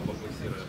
по-быстрее.